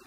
I'm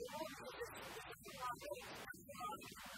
Thank you.